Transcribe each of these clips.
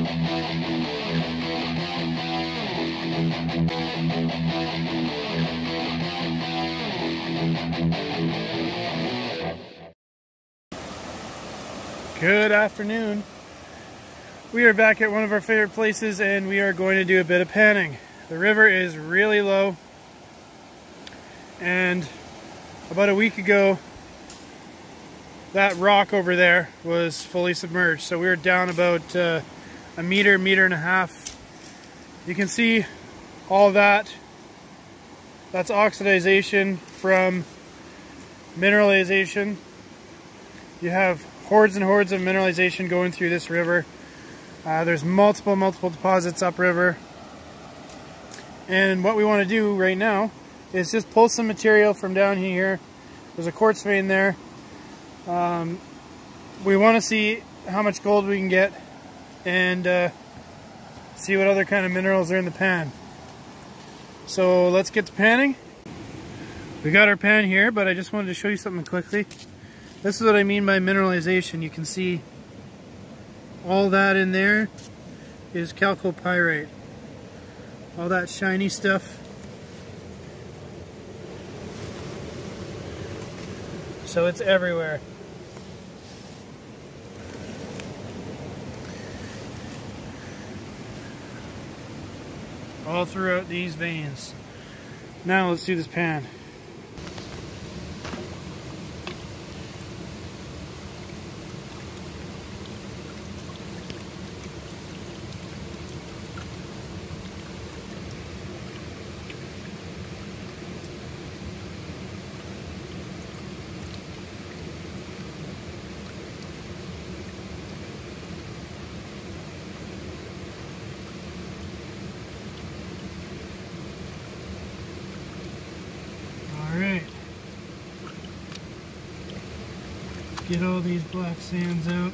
Good afternoon. We are back at one of our favorite places and we are going to do a bit of panning. The river is really low and about a week ago that rock over there was fully submerged. So we were down about uh, a meter, meter and a half. You can see all that. That's oxidization from mineralization. You have hordes and hordes of mineralization going through this river. Uh, there's multiple, multiple deposits upriver. And what we want to do right now is just pull some material from down here. There's a quartz vein there. Um, we want to see how much gold we can get and uh, see what other kind of minerals are in the pan. So let's get to panning. We got our pan here, but I just wanted to show you something quickly. This is what I mean by mineralization. You can see all that in there is chalcopyrite. All that shiny stuff. So it's everywhere. All throughout these veins. Now let's do this pan. Get all these black sands out.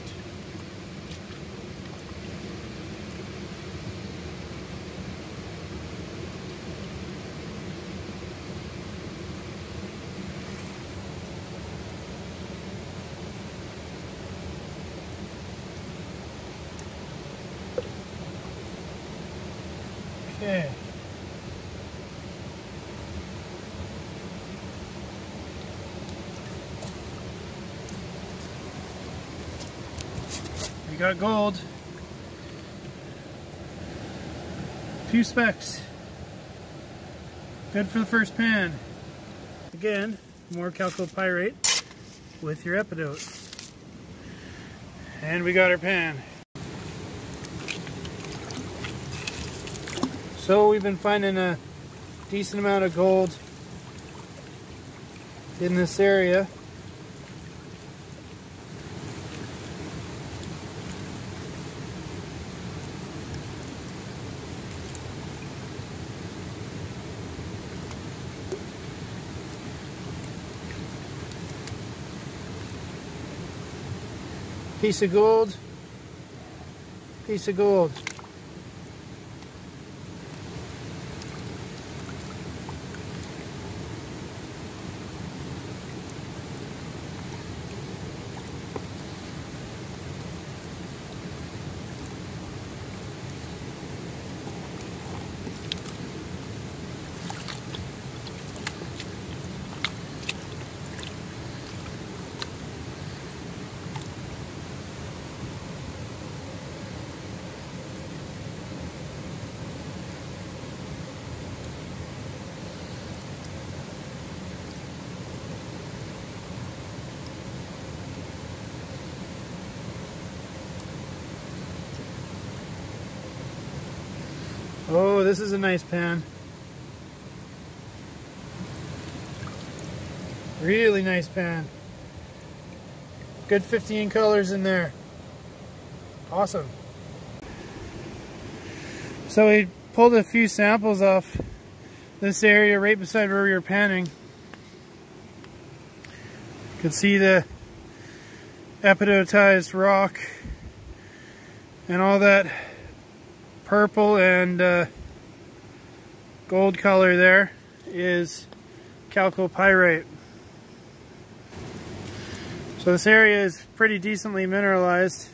Okay. Got gold. A few specks. Good for the first pan. Again, more chalcopyrite with your epidote. And we got our pan. So we've been finding a decent amount of gold in this area. Piece of gold. Piece of gold. Oh, this is a nice pan. Really nice pan. Good 15 colors in there. Awesome. So we pulled a few samples off this area right beside where we were panning. You can see the epidotized rock and all that purple and uh, gold color there is chalcopyrite. So this area is pretty decently mineralized.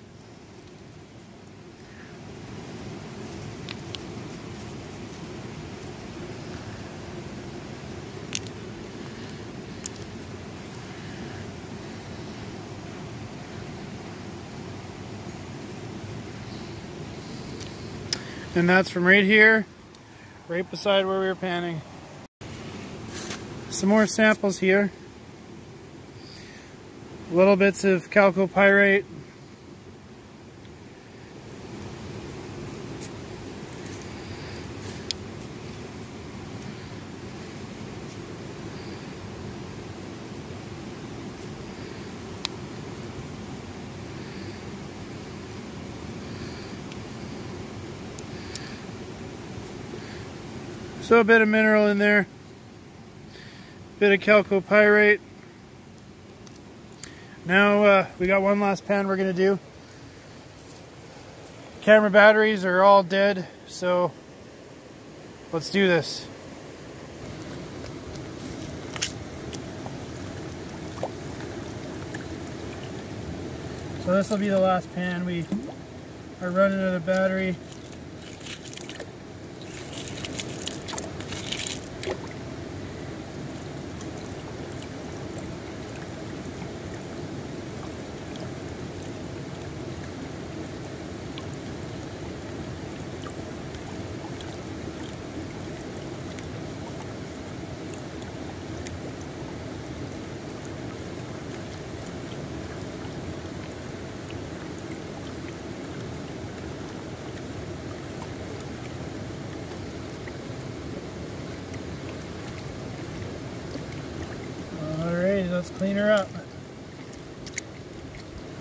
And that's from right here, right beside where we were panning. Some more samples here. Little bits of chalcopyrite. So a bit of mineral in there, bit of chalcopyrite. Now uh, we got one last pan we're gonna do. Camera batteries are all dead, so let's do this. So this will be the last pan. We are running out of battery. Let's clean her up.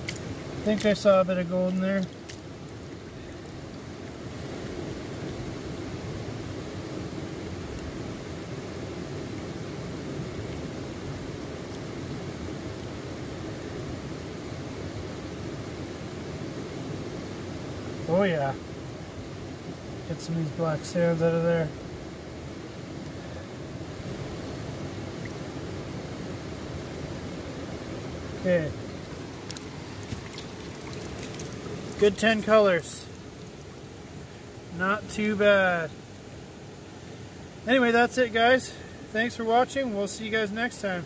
I think I saw a bit of gold in there. Oh yeah. Get some of these black sands out of there. Okay. Good 10 colors. Not too bad. Anyway, that's it guys. Thanks for watching. We'll see you guys next time.